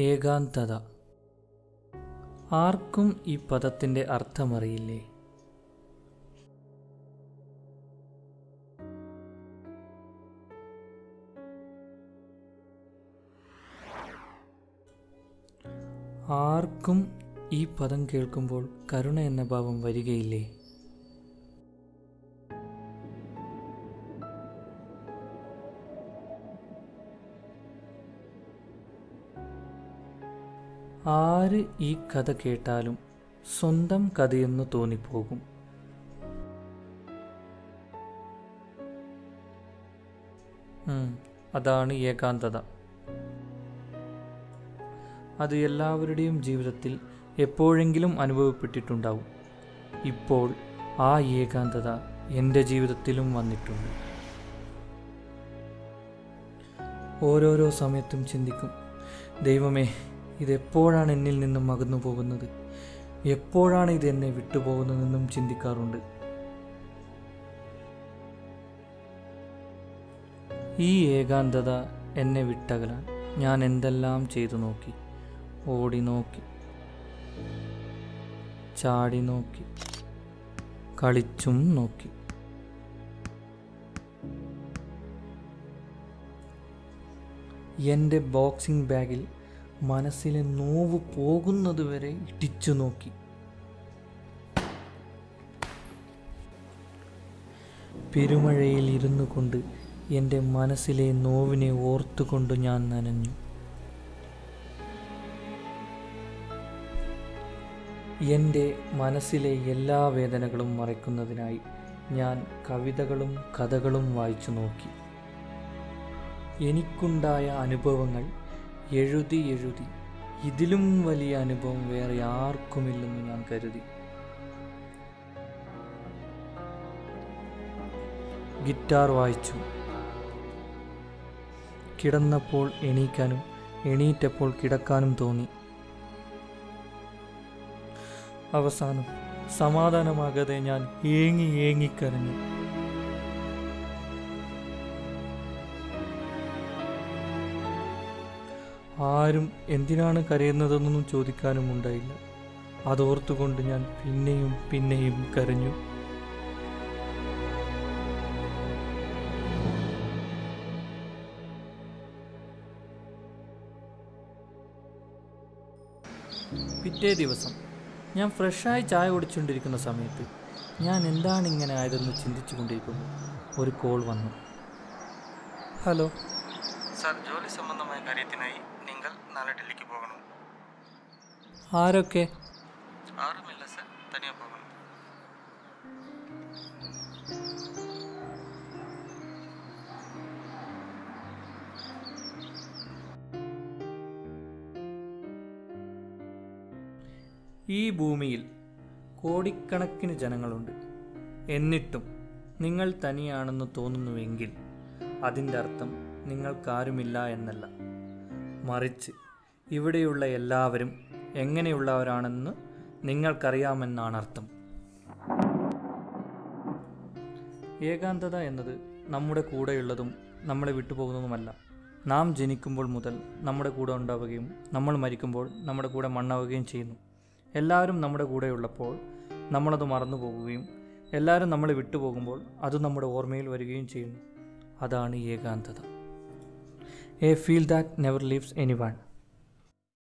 ഏകാന്തത. ആർക്കും ഈ പദത്തിന്റെ അർത്ഥമറിയില്ലേ? ആർക്കും ഈ പദം കേൾക്കുമ്പോൾ കരുണ എന്ന ഭാവം വരികയില്ലേ? ആര് ഈ കഥ കേട്ടാലും സ്വന്തം കഥയെന്ന് തോന്നിപ്പോകും. അതാണ് ഏകാന്തത. അത് എല്ലാവരുടെയും ജീവിതത്തിൽ എപ്പോഴെങ്കിലും അനുഭവപ്പെട്ടിട്ടുണ്ടാവും. ഇപ്പോൾ ആ ഏകാന്തത എന്റെ ജീവിതത്തിലും വന്നിട്ടുണ്ട്. ഓരോരോ സമയത്തും ചിന്തിക്കും ദൈവമേ ഇതെപ്പോഴാണ് എന്നിൽ നിന്നും അകന്നു പോകുന്നത്? എപ്പോഴാണ് ഇത് എന്നെ വിട്ടുപോകുന്നതെന്നും ചിന്തിക്കാറുണ്ട്. ഈ ഏകാന്തത എന്നെ വിട്ടകലാൻ ഞാൻ എന്തെല്ലാം ചെയ്തു നോക്കി? ഓടി നോക്കി. ചാടി നോക്കി. കളിച്ചും നോക്കി. എന്റെ ബോക്സിംഗ് ബാഗിൽ മനസ്സിലെ നോവ് പോകുന്നതുവരെ ഇടിച്ചു നോക്കി. പെരുമഴയിൽ ഇരുന്നു കൊണ്ട് എന്റെ മനസ്സിലെ നോവിനെ ഓർത്തുകൊണ്ട് ഞാൻ നനഞ്ഞു. എന്റെ മനസ്സിലെ എല്ലാ വേദനകളും മറയ്ക്കുന്നതിനായി ഞാൻ കവിതകളും കഥകളും വായിച്ചു നോക്കി. എനിക്കുണ്ടായ അനുഭവങ്ങൾ എഴുതി എഴുതി. ഇതിലും വലിയ അനുഭവം വേറെ ആർക്കുമില്ലെന്ന് ഞാൻ കരുതി. ഗിറ്റാർ വായിച്ചു. കിടന്നപ്പോൾ എണീക്കാനും എണീറ്റപ്പോൾ കിടക്കാനും തോന്നി. അവസാനം സമാധാനമാകാതെ ഞാൻ ഏങ്ങി ഏങ്ങിക്കരഞ്ഞു ആരും എന്തിനാണ് കരയുന്നതെന്നൊന്നും ചോദിക്കാനും ഉണ്ടായില്ല. അതോർത്തുകൊണ്ട് ഞാൻ പിന്നെയും പിന്നെയും കരഞ്ഞു. പിറ്റേ ദിവസം ഞാൻ ഫ്രഷായി ചായ കുടിച്ചുകൊണ്ടിരിക്കുന്ന സമയത്ത് ഞാൻ എന്താണ് ഇങ്ങനെ ആയതെന്ന് ചിന്തിച്ചു കൊണ്ടിരിക്കുന്നു ഒരു കോൾ വന്നു. ഹലോ. സർ ജോലി സംബന്ധമായ കാര്യത്തിനായി നിങ്ങൾ നാളെ ഡൽഹിക്ക് പോകണം. ആരൊക്കെ? ആരുമില്ല സർ തനിയാ പോകണം. ഈ ഭൂമിയിൽ കോടിക്കണക്കിന് ജനങ്ങളുണ്ട്. എന്നിട്ടും നിങ്ങൾ തനിയാണെന്ന് തോന്നുന്നുവെങ്കിൽ അതിന്റെ അർത്ഥം നിങ്ങൾക്കാരുമില്ല എന്നല്ല. മറിച്ച്. ഇവിടെയുള്ള എല്ലാവരും എങ്ങനെയുള്ളവരാണെന്ന് നിങ്ങൾക്കറിയാമെന്നാണ് അർത്ഥം ഏകാന്തത എന്നത് നമ്മുടെ കൂടെയുള്ളതും നമ്മളെ വിട്ടുപോകുന്നതുമല്ല. നാം ജനിക്കുമ്പോൾ മുതൽ നമ്മുടെ കൂടെ ഉണ്ടാവുകയും നമ്മൾ മരിക്കുമ്പോൾ നമ്മുടെ കൂടെ മണ്ണാവുകയും ചെയ്യുന്നു. എല്ലാവരും നമ്മുടെ കൂടെയുള്ളപ്പോൾ നമ്മളത് മറന്നു പോകുകയും എല്ലാവരും നമ്മളെ വിട്ടുപോകുമ്പോൾ അത് നമ്മുടെ ഓർമ്മയിൽ വരികയും ചെയ്യുന്നു. അതാണ് ഏകാന്തത. a field that never leaves anyone.